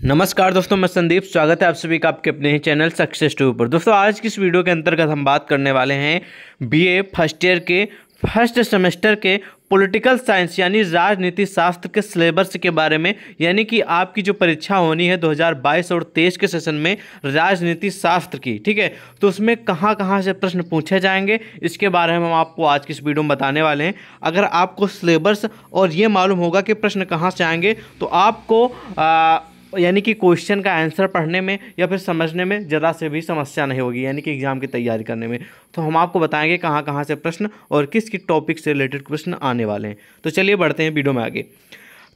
नमस्कार दोस्तों मैं संदीप। स्वागत है आप सभी का आपके अपने ही चैनल सक्सेस टू पर। दोस्तों आज की इस वीडियो के अंतर्गत हम बात करने वाले हैं बीए फ़र्स्ट ईयर के फ़र्स्ट सेमेस्टर के पॉलिटिकल साइंस यानी राजनीति शास्त्र के सिलेबस के बारे में यानी कि आपकी जो परीक्षा होनी है 2022 और 23 के सेशन में राजनीति शास्त्र की ठीक है? तो उसमें कहाँ कहाँ से प्रश्न पूछे जाएँगे इसके बारे में हम आपको आज की इस वीडियो में बताने वाले हैं। अगर आपको सिलेबस और ये मालूम होगा कि प्रश्न कहाँ से आएँगे तो आपको आ, यानी कि क्वेश्चन का आंसर पढ़ने में या फिर समझने में ज़रा से भी समस्या नहीं होगी, यानी कि एग्ज़ाम की तैयारी करने में। तो हम आपको बताएँगे कहाँ कहाँ से प्रश्न और किस किस टॉपिक से रिलेटेड प्रश्न आने वाले हैं। तो चलिए बढ़ते हैं वीडियो में आगे।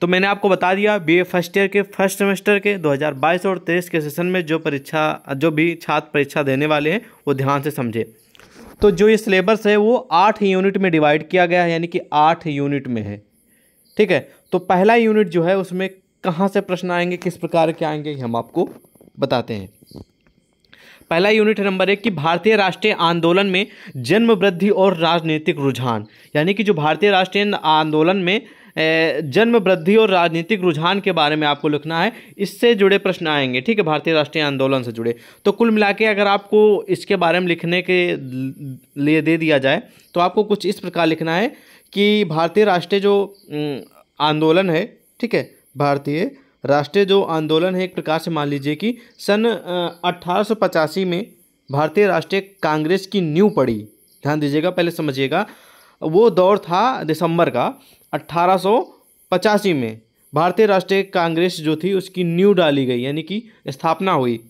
तो मैंने आपको बता दिया बीए फ़र्स्ट ईयर के फ़र्स्ट सेमेस्टर के 2022 और तेईस के सेशन में जो परीक्षा, जो भी छात्र परीक्षा देने वाले हैं, वो ध्यान से समझे। तो जो ये सिलेबस है, वो आठ यूनिट में डिवाइड किया गया है, यानी कि आठ यूनिट में है। ठीक है? तो पहला यूनिट जो है, उसमें कहाँ से प्रश्न आएँगे, किस प्रकार के आएँगे हम आपको बताते हैं। पहला यूनिट नंबर एक कि भारतीय राष्ट्रीय आंदोलन में जन्म वृद्धि और राजनीतिक रुझान। यानी कि जो भारतीय राष्ट्रीय आंदोलन में जन्म वृद्धि और राजनीतिक रुझान के बारे में आपको लिखना है, इससे जुड़े प्रश्न आएँगे, ठीक है, भारतीय राष्ट्रीय आंदोलन से जुड़े। तो कुल मिला के अगर आपको इसके बारे में लिखने के लिए दे दिया जाए तो आपको कुछ इस प्रकार लिखना है कि भारतीय राष्ट्रीय जो आंदोलन है, ठीक है भारतीय राष्ट्रीय जो आंदोलन है, एक प्रकार से मान लीजिए कि सन अट्ठारह में भारतीय राष्ट्रीय कांग्रेस की न्यू पड़ी। ध्यान दीजिएगा, पहले समझिएगा। वो दौर था दिसंबर का अट्ठारह में भारतीय राष्ट्रीय कांग्रेस जो थी, उसकी न्यू डाली गई, यानी कि स्थापना हुई।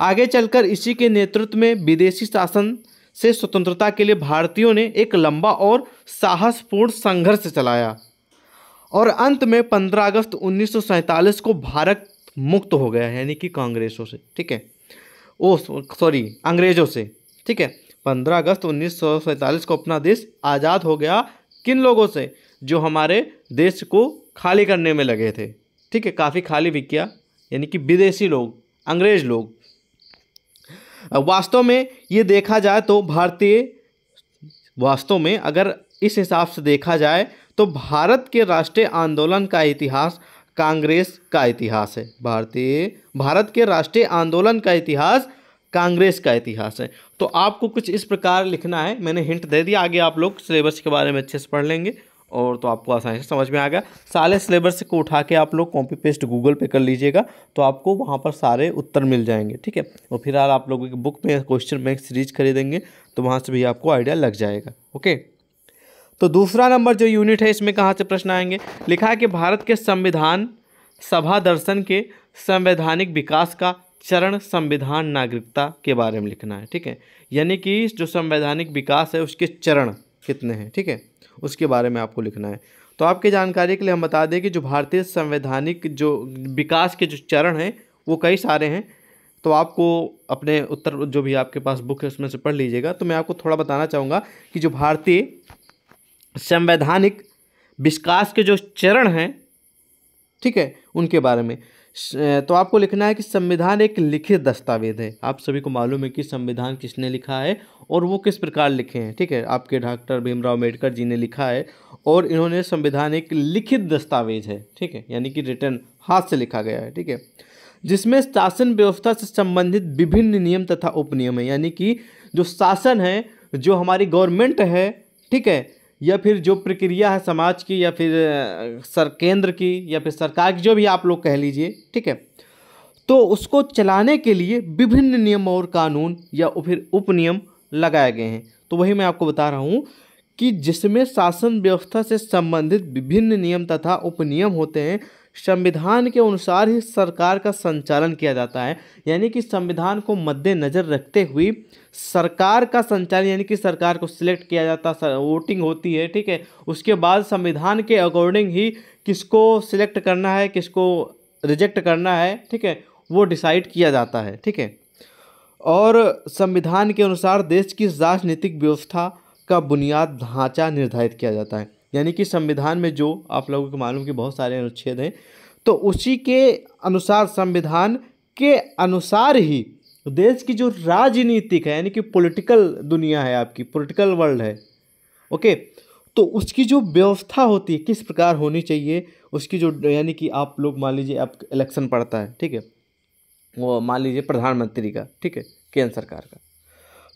आगे चलकर इसी के नेतृत्व में विदेशी शासन से स्वतंत्रता के लिए भारतीयों ने एक लंबा और साहसपूर्ण संघर्ष चलाया। और अंत में 15 अगस्त उन्नीस सौ सैंतालीस को भारत मुक्त हो गया, यानी कि कांग्रेसों से, ठीक है? ओ, सॉरी, अंग्रेज़ों से, ठीक है? 15 अगस्त उन्नीस को अपना देश आज़ाद हो गया किन लोगों से? जो हमारे देश को खाली करने में लगे थे, ठीक है? काफ़ी खाली भी किया, यानी कि विदेशी लोग, अंग्रेज़ लोग। वास्तव में ये देखा जाए तो भारतीय, वास्तव में अगर इस हिसाब से देखा जाए तो भारत के राष्ट्रीय आंदोलन का इतिहास कांग्रेस का इतिहास है। भारतीय, भारत के राष्ट्रीय आंदोलन का इतिहास कांग्रेस का इतिहास है। तो आपको कुछ इस प्रकार लिखना है। मैंने हिंट दे दिया, आगे आप लोग सिलेबस के बारे में अच्छे से पढ़ लेंगे और तो आपको आसानी से समझ में आ गया। सारे सिलेबस को उठा के आप लोग कॉपी पेस्ट गूगल पे कर लीजिएगा तो आपको वहाँ पर सारे उत्तर मिल जाएँगे, ठीक है? और फिर आप लोगों की बुक में क्वेश्चन बैंक सीरीज़ खरीदेंगे तो वहाँ से भी आपको आइडिया लग जाएगा ओके तो दूसरा नंबर जो यूनिट है, इसमें कहाँ से प्रश्न आएँगे? लिखा है कि भारत के संविधान, सभा दर्शन के संवैधानिक विकास का चरण संविधान नागरिकता के बारे में लिखना है, ठीक है? यानी कि जो संवैधानिक विकास है, उसके चरण कितने हैं, ठीक है? उसके बारे में आपको लिखना है। तो आपकी जानकारी के लिए हम बता दें कि जो भारतीय संवैधानिक जो विकास के जो चरण हैं, वो कई सारे हैं। तो आपको अपने उत्तर जो भी आपके पास बुक है, उसमें से पढ़ लीजिएगा। तो मैं आपको थोड़ा बताना चाहूँगा कि जो भारतीय संवैधानिक विकास के जो चरण हैं, ठीक है, उनके बारे में। तो आपको लिखना है कि संविधान एक लिखित दस्तावेज़ है। आप सभी को मालूम है कि संविधान किसने लिखा है और वो किस प्रकार लिखे हैं, ठीक है? आपके डॉक्टर भीमराव अंबेडकर जी ने लिखा है और इन्होंने संविधान एक लिखित दस्तावेज़ है, ठीक है? यानी कि रिटर्न हाथ से लिखा गया है, ठीक है? जिसमें शासन व्यवस्था से संबंधित विभिन्न नियम तथा उपनियम है। यानी कि जो शासन है, जो हमारी गवर्नमेंट है, ठीक है या फिर जो प्रक्रिया है समाज की या फिर सर, केंद्र की या फिर सरकार की, जो भी आप लोग कह लीजिए, ठीक है? तो उसको चलाने के लिए विभिन्न नियम और कानून या फिर उपनियम लगाए गए हैं। तो वही मैं आपको बता रहा हूँ कि जिसमें शासन व्यवस्था से संबंधित विभिन्न नियम तथा उपनियम होते हैं संविधान के अनुसार ही सरकार का संचालन किया जाता है। यानी कि संविधान को मद्देनज़र रखते हुए सरकार का संचालन, यानी कि सरकार को सिलेक्ट किया जाता है वोटिंग होती है, ठीक है? उसके बाद संविधान के अकॉर्डिंग ही किसको सिलेक्ट करना है, किसको रिजेक्ट करना है, ठीक है? वो डिसाइड किया जाता है, ठीक है? और संविधान के अनुसार देश की राजनीतिक व्यवस्था का बुनियाद ढांचा निर्धारित किया जाता है। यानी कि संविधान में जो आप लोगों को मालूम कि बहुत सारे अनुच्छेद हैं तो उसी के अनुसार संविधान के अनुसार ही देश की जो राजनीतिक है, यानी कि पॉलिटिकल दुनिया है आपकी पॉलिटिकल वर्ल्ड है ओके तो उसकी जो व्यवस्था होती है, किस प्रकार होनी चाहिए, उसकी जो यानी कि आप लोग मान लीजिए आप इलेक्शन पड़ता है, ठीक है? वो मान लीजिए प्रधानमंत्री का, ठीक है? केंद्र सरकार का।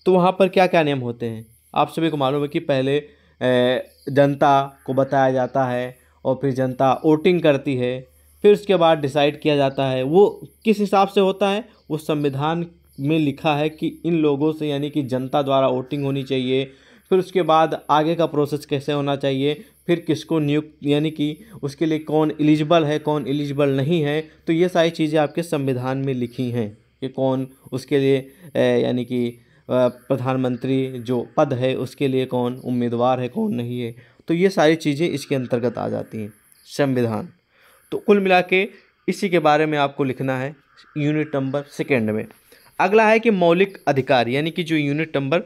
तो वहाँ पर क्या क्या नियम होते हैं? आप सभी को मालूम है कि पहले जनता को बताया जाता है और फिर जनता वोटिंग करती है, फिर उसके बाद डिसाइड किया जाता है, वो किस हिसाब से होता है, वो संविधान में लिखा है कि इन लोगों से यानी कि जनता द्वारा वोटिंग होनी चाहिए, फिर उसके बाद आगे का प्रोसेस कैसे होना चाहिए, फिर किसको नियुक्त, यानी कि उसके लिए कौन एलिजिबल है, कौन एलिजिबल नहीं है तो ये सारी चीज़ें आपके संविधान में लिखी हैं कि कौन उसके लिए यानी कि प्रधानमंत्री जो पद है, उसके लिए कौन उम्मीदवार है, कौन नहीं है तो ये सारी चीज़ें इसके अंतर्गत आ जाती हैं, संविधान। तो कुल मिला के इसी के बारे में आपको लिखना है, यूनिट नंबर सेकेंड में। अगला है कि मौलिक अधिकार, यानी कि जो यूनिट नंबर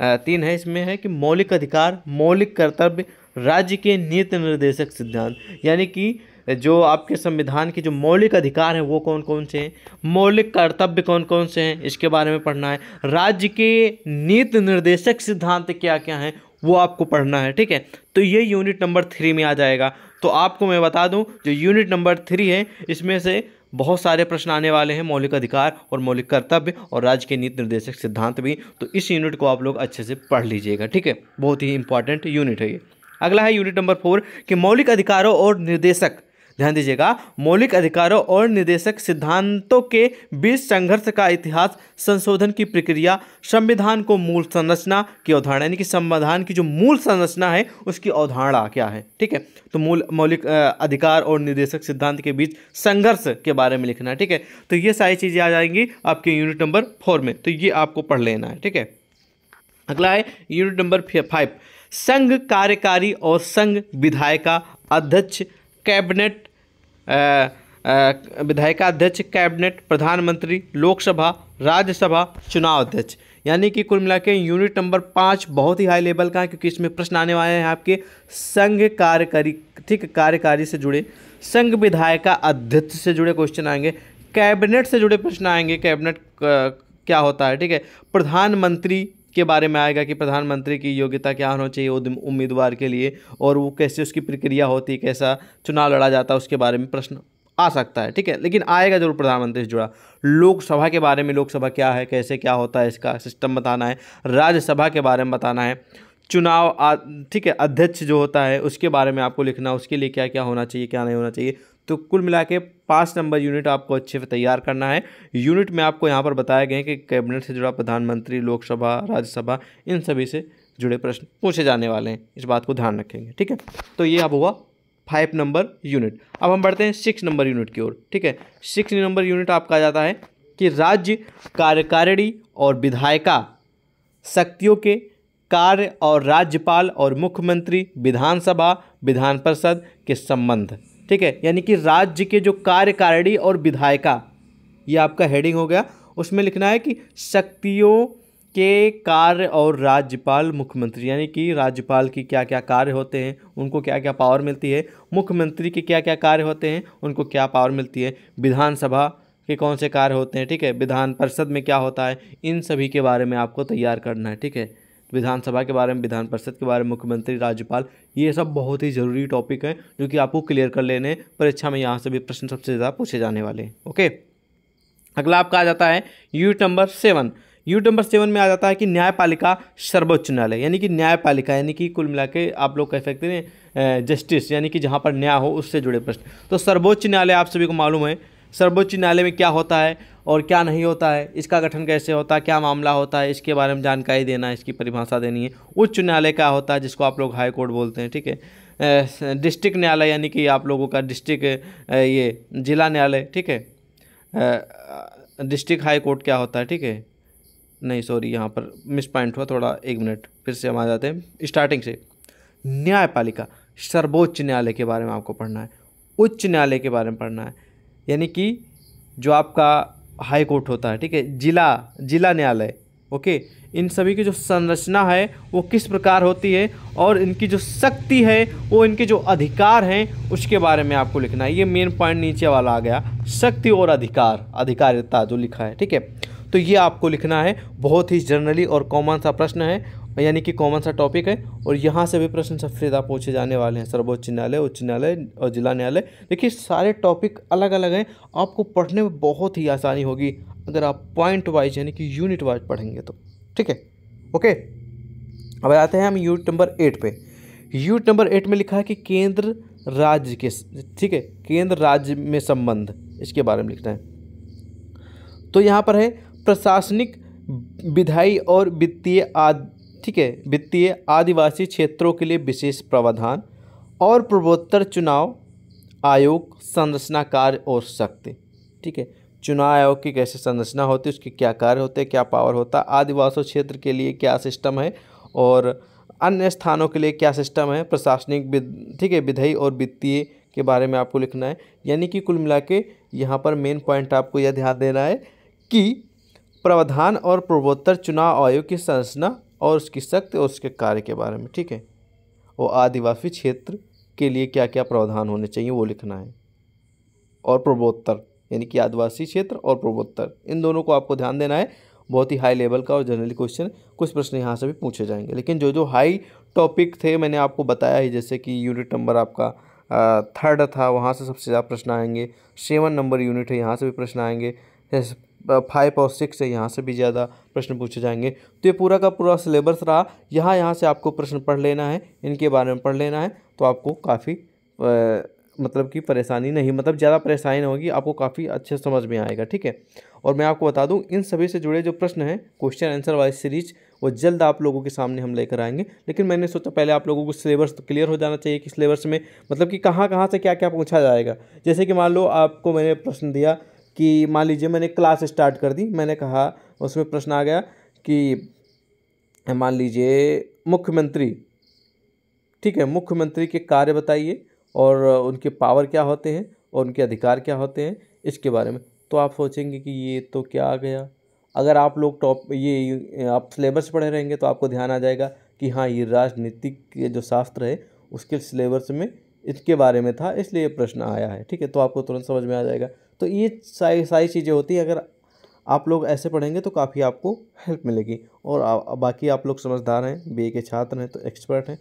तीन है, इसमें है कि मौलिक अधिकार, मौलिक कर्तव्य, राज्य के नीति निर्देशक सिद्धांत, यानी कि जो आपके संविधान के जो मौलिक अधिकार हैं, वो कौन कौन से हैं? मौलिक कर्तव्य कौन कौन से हैं? इसके बारे में पढ़ना है। राज्य के नीति निर्देशक सिद्धांत क्या क्या हैं, वो आपको पढ़ना है, ठीक है? तो ये यूनिट नंबर थ्री में आ जाएगा। तो आपको मैं बता दूँ, जो यूनिट नंबर थ्री है, इसमें से बहुत सारे प्रश्न आने वाले हैं, मौलिक अधिकार और मौलिक कर्तव्य और राज्य के नीति निर्देशक सिद्धांत भी। तो इस यूनिट को आप लोग अच्छे से पढ़ लीजिएगा, ठीक है? बहुत ही इंपॉर्टेंट यूनिट है ये। अगला है यूनिट नंबर फोर कि मौलिक अधिकारों और निर्देशक। ध्यान दीजिएगा, मौलिक अधिकारों और निर्देशक सिद्धांतों के बीच संघर्ष का इतिहास, संशोधन की प्रक्रिया, संविधान को मूल संरचना की अवधारणा, यानी कि संविधान की जो मूल संरचना है, उसकी अवधारणा क्या है? ठीक है तो मूल, मौलिक अधिकार और निर्देशक सिद्धांत के बीच संघर्ष के बारे में लिखना ठीक है? तो ये सारी चीज़ें आ जाएँगी आपके यूनिट नंबर फोर में तो ये आपको पढ़ लेना है, ठीक है? अगला है यूनिट नंबर फाइव संघ कार्यकारी और संघ विधायिका अध्यक्ष कैबिनेट विधायिका अध्यक्ष कैबिनेट, प्रधानमंत्री, लोकसभा, राज्यसभा चुनाव अध्यक्ष यानी कि कुल मिला के यूनिट नंबर पाँच बहुत ही हाई लेवल का है, क्योंकि इसमें प्रश्न आने वाले हैं आपके संघ कार्यकारी, ठीक, कार्यकारी से जुड़े, संघ विधायिका अध्यक्ष से जुड़े क्वेश्चन आएँगे, कैबिनेट से जुड़े प्रश्न आएँगे, कैबिनेट क्या होता है, ठीक है? प्रधानमंत्री के बारे में आएगा कि प्रधानमंत्री की योग्यता क्या होना चाहिए उम्मीदवार के लिए और वो कैसे उसकी प्रक्रिया होती कैसा चुनाव लड़ा जाता है, उसके बारे में प्रश्न आ सकता है, ठीक है? लेकिन आएगा ज़रूर प्रधानमंत्री से जुड़ा। लोकसभा के बारे में, लोकसभा क्या है, कैसे क्या होता है, इसका सिस्टम बताना है, राज्यसभा के बारे में बताना है, चुनाव ठीक है, अध्यक्ष जो होता है, उसके बारे में आपको लिखना उसके लिए क्या क्या होना चाहिए, क्या नहीं होना चाहिए तो कुल मिला के पाँच नंबर यूनिट आपको अच्छे से तैयार करना है। यूनिट में आपको यहाँ पर बताया गया है कि कैबिनेट से जुड़ा प्रधानमंत्री, लोकसभा, राज्यसभा, इन सभी से जुड़े प्रश्न पूछे जाने वाले हैं। इस बात को ध्यान रखेंगे, ठीक है? तो ये अब हुआ फाइव नंबर यूनिट। अब हम बढ़ते हैं सिक्स नंबर यूनिट की ओर, ठीक है? सिक्स नंबर यूनिट आपका जाता है कि राज्य कार्यकारिणी और विधायिका शक्तियों के कार्य और राज्यपाल और मुख्यमंत्री विधानसभा, विधान परिषद के संबंध। ठीक है? यानी कि राज्य के जो कार्यकारिणी और विधायिका, ये आपका हेडिंग हो गया। उसमें लिखना है कि शक्तियों के कार्य और राज्यपाल मुख्यमंत्री, यानी कि राज्यपाल की क्या क्या कार्य होते हैं, उनको क्या क्या पावर मिलती है, मुख्यमंत्री के क्या क्या कार्य होते हैं, उनको क्या पावर मिलती है, विधानसभा के कौन से कार्य होते हैं, ठीक है? विधान परिषद में क्या होता है, इन सभी के बारे में आपको तैयार करना है, ठीक है? विधानसभा के बारे में, विधान परिषद के बारे में, मुख्यमंत्री, राज्यपाल, ये सब बहुत ही ज़रूरी टॉपिक हैं, जो कि आपको क्लियर कर लेने, परीक्षा में यहाँ से भी प्रश्न सबसे ज़्यादा पूछे जाने वाले हैं ओके अगला आपका आ जाता है unit number seven. Unit number seven में आ जाता है कि न्यायपालिका सर्वोच्च न्यायालय, यानी कि न्यायपालिका, यानी कि कुल मिला के आप लोग कह सकते हैं जस्टिस यानी कि जहाँ पर न्याय हो उससे जुड़े प्रश्न। तो सर्वोच्च न्यायालय आप सभी को मालूम है, सर्वोच्च न्यायालय में क्या होता है? और क्या नहीं होता है, इसका गठन कैसे होता है, क्या मामला होता है, इसके बारे में जानकारी देना है इसकी परिभाषा देनी है। उच्च न्यायालय क्या होता है, जिसको आप लोग हाई कोर्ट बोलते हैं, ठीक है? डिस्ट्रिक्ट न्यायालय यानी कि आप लोगों का डिस्ट्रिक्ट ये जिला न्यायालय, ठीक है? डिस्ट्रिक्ट हाई कोर्ट क्या होता है, ठीक है? नहीं, सॉरी, यहाँ पर मिस पॉइंट हुआ थोड़ा, एक मिनट, फिर से हम आ जाते हैं। स्टार्टिंग से, न्यायपालिका, सर्वोच्च न्यायालय के बारे में आपको पढ़ना है। उच्च न्यायालय के बारे में पढ़ना है। यानी कि जो आपका हाई कोर्ट होता है, ठीक है? जिला जिला न्यायालय ओके इन सभी की जो संरचना है, वो किस प्रकार होती है और इनकी जो शक्ति है, वो इनके जो अधिकार हैं, उसके बारे में आपको लिखना है। ये मेन पॉइंट नीचे वाला आ गया। शक्ति और अधिकार, अधिकारिता जो लिखा है, ठीक है? तो ये आपको लिखना है। बहुत ही जनरली और कॉमन सा प्रश्न है। यानी कि कॉमन सा टॉपिक है और यहाँ से भी प्रश्न ज़्यादा पूछे जाने वाले हैं। सर्वोच्च न्यायालय, उच्च न्यायालय और जिला न्यायालय। देखिए, सारे टॉपिक अलग अलग हैं। आपको पढ़ने में बहुत ही आसानी होगी अगर आप पॉइंट वाइज यानी कि यूनिट वाइज पढ़ेंगे तो। ठीक है? ओके अब आते हैं हम यूनिट नंबर एट पे। यूनिट नंबर एट में लिखा है कि केंद्र राज्य के ठीक है? केंद्र राज्य में संबंध, इसके बारे में लिखना है। तो यहाँ पर है, प्रशासनिक, विधायी और वित्तीय आदि ठीक है, वित्तीय आदिवासी क्षेत्रों के लिए विशेष प्रावधान और पूर्वोत्तर चुनाव आयोग संरचना कार्य और शक्ति। ठीक है, चुनाव आयोग की कैसे संरचना होती है, उसके क्या कार्य होते हैं, क्या पावर होता है आदिवासी क्षेत्र के लिए क्या सिस्टम है और अन्य स्थानों के लिए क्या सिस्टम है, प्रशासनिक ठीक है विधेयी और वित्तीय के बारे में आपको लिखना है। यानी कि कुल मिला के यहाँ पर मेन पॉइंट आपको यह ध्यान देना है कि प्रावधान और पूर्वोत्तर चुनाव आयोग की संरचना और उसकी शक्ति और उसके कार्य के बारे में, ठीक है? और आदिवासी क्षेत्र के लिए क्या क्या प्रावधान होने चाहिए वो लिखना है। और पूर्वोत्तर, यानी कि आदिवासी क्षेत्र और पूर्वोत्तर, इन दोनों को आपको ध्यान देना है। बहुत ही हाई लेवल का और जनरली क्वेश्चन कुछ प्रश्न यहाँ से भी पूछे जाएँगे। लेकिन जो जो हाई टॉपिक थे, मैंने आपको बताया ही, जैसे कि यूनिट नंबर आपका थर्ड था, वहाँ से सबसे ज़्यादा प्रश्न आएँगे। सेवन नंबर यूनिट है, यहाँ से भी प्रश्न आएँगे। फाइव और सिक्स है यहाँ से भी ज़्यादा प्रश्न पूछे जाएँगे। तो ये पूरा का पूरा सिलेबस रहा। यहाँ यहाँ से आपको प्रश्न पढ़ लेना है, इनके बारे में पढ़ लेना है तो आपको काफ़ी मतलब कि परेशानी नहीं मतलब ज़्यादा परेशानी नहीं होगी, आपको काफ़ी अच्छे समझ में आएगा, ठीक है? और मैं आपको बता दूँ, इन सभी से जुड़े जो प्रश्न हैं क्वेश्चन आंसर वाइज सीरीज़ वो जल्द आप लोगों के सामने हम लेकर आएँगे। लेकिन मैंने सोचा पहले आप लोगों को सिलेबस तो क्लियर हो जाना चाहिए कि सिलेबस में मतलब कि कहाँ कहाँ से क्या क्या पूछा जाएगा। जैसे कि मान लो आपको मैंने प्रश्न दिया कि मान लीजिए मैंने क्लास स्टार्ट कर दी, मैंने कहा, उसमें प्रश्न आ गया कि मान लीजिए मुख्यमंत्री, ठीक है, मुख्यमंत्री के कार्य बताइए और उनके पावर क्या होते हैं और उनके अधिकार क्या होते हैं इसके बारे में। तो आप सोचेंगे कि ये तो क्या आ गया। अगर आप लोग टॉप, ये आप सिलेबस पढ़े रहेंगे तो आपको ध्यान आ जाएगा कि हाँ ये राजनीतिक जो शास्त्र है, उसके सिलेबस में इसके बारे में था इसलिए प्रश्न आया है। ठीक है तो आपको तुरंत समझ में आ जाएगा। तो ये सारी सारी चीज़ें होती हैं अगर आप लोग ऐसे पढ़ेंगे तो काफ़ी आपको हेल्प मिलेगी। और आ, बाकी आप लोग समझदार हैं बीए के छात्र हैं तो एक्सपर्ट हैं।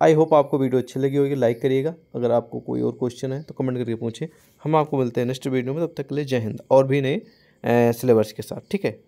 आई होप आपको वीडियो अच्छी लगी होगी लाइक करिएगा। अगर आपको कोई और क्वेश्चन है तो कमेंट करके पूछें हम आपको मिलते हैं नेक्स्ट वीडियो में तब तक के लिए जय हिंद। और भी नए सिलेबस के साथ। ठीक है?